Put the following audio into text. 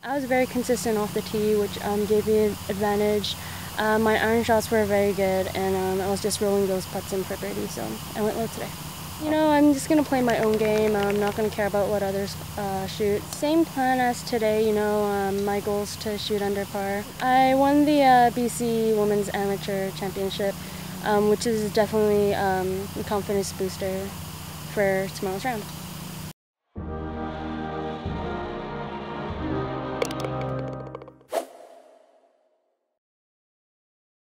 I was very consistent off the tee, which um, gave me an advantage. Uh, my iron shots were very good, and um, I was just rolling those putts in for birdie, so I went low today. You know, I'm just going to play my own game. I'm not going to care about what others uh, shoot. Same plan as today, you know, um, my goal is to shoot under par. I won the uh, BC Women's Amateur Championship, um, which is definitely um, a confidence booster for tomorrow's round.